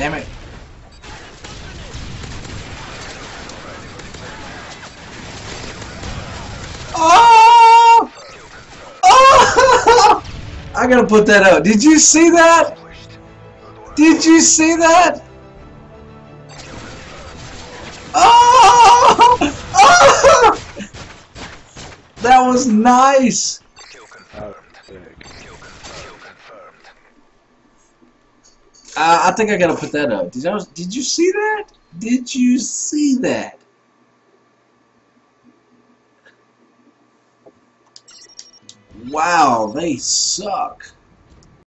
Damn it. Oh! Oh! I gotta put that out. Did you see that? Did you see that? Oh! Oh! That was nice. Uh, I think I gotta put that up. Did you did you see that? Did you see that? Wow, they suck.